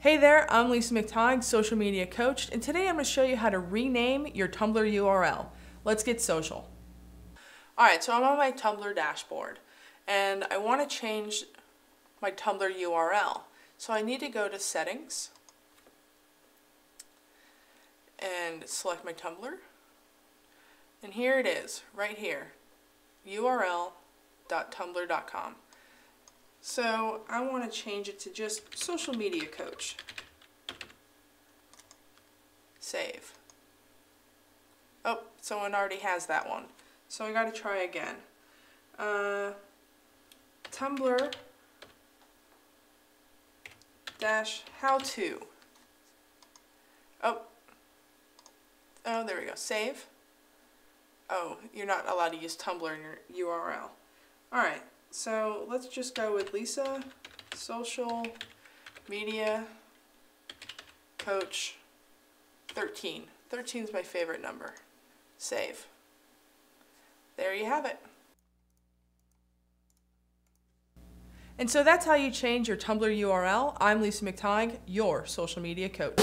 Hey there, I'm Lisa McTigue, social media coach, and today I'm going to show you how to rename your Tumblr URL. Let's get social. Alright, so I'm on my Tumblr dashboard, and I want to change my Tumblr URL. So I need to go to Settings, and select my Tumblr, and here it is, right here, url.tumblr.com. So I want to change it to just social media coach. Save. Oh, someone already has that one. So I got to try again. Uh, Tumblr dash how to. Oh. Oh, there we go. Save. Oh, you're not allowed to use Tumblr in your URL. Alright, so let's just go with Lisa, social media coach 13. 13 is my favorite number. Save. There you have it. And so that's how you change your Tumblr URL. I'm Lisa McTigue, your social media coach.